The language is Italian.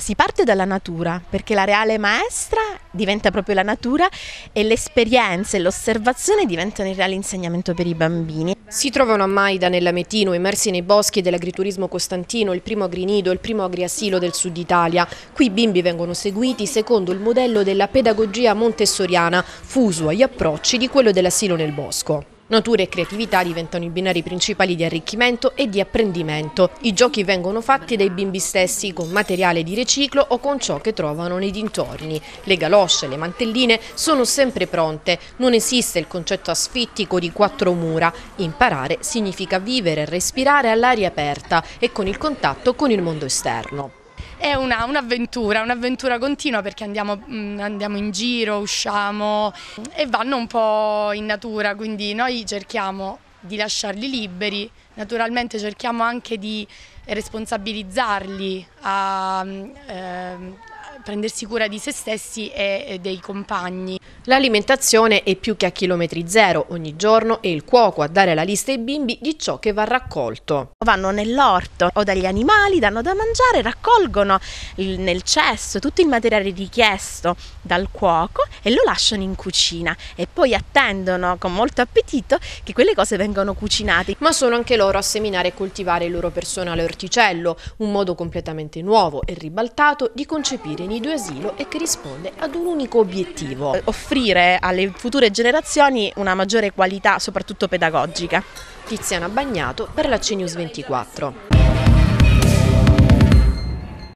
Si parte dalla natura, perché la reale maestra diventa proprio la natura e l'esperienza e l'osservazione diventano il reale insegnamento per i bambini. Si trovano a Maida, nella Metino, immersi nei boschi dell'agriturismo costantino, il primo agrinido, il primo agriasilo del sud Italia. Qui i bimbi vengono seguiti secondo il modello della pedagogia montessoriana, fuso agli approcci di quello dell'asilo nel bosco. Natura e creatività diventano i binari principali di arricchimento e di apprendimento. I giochi vengono fatti dai bimbi stessi con materiale di riciclo o con ciò che trovano nei dintorni. Le galosce, le mantelline sono sempre pronte. Non esiste il concetto asfittico di quattro mura. Imparare significa vivere e respirare all'aria aperta e con il contatto con il mondo esterno è un'avventura, un un'avventura continua perché andiamo, mm, andiamo, in giro, usciamo e vanno un po' in natura, quindi noi cerchiamo di lasciarli liberi, naturalmente cerchiamo anche di responsabilizzarli a, eh, prendersi cura di se stessi e dei compagni. L'alimentazione è più che a chilometri zero, ogni giorno è il cuoco a dare la lista ai bimbi di ciò che va raccolto. Vanno nell'orto o dagli animali, danno da mangiare, raccolgono il, nel cesso tutto il materiale richiesto dal cuoco e lo lasciano in cucina e poi attendono con molto appetito che quelle cose vengano cucinate. Ma sono anche loro a seminare e coltivare il loro personale orticello, un modo completamente nuovo e ribaltato di concepire e asilo e che risponde ad un unico obiettivo. Offrire alle future generazioni una maggiore qualità, soprattutto pedagogica. Tiziana Bagnato per la CNews 24.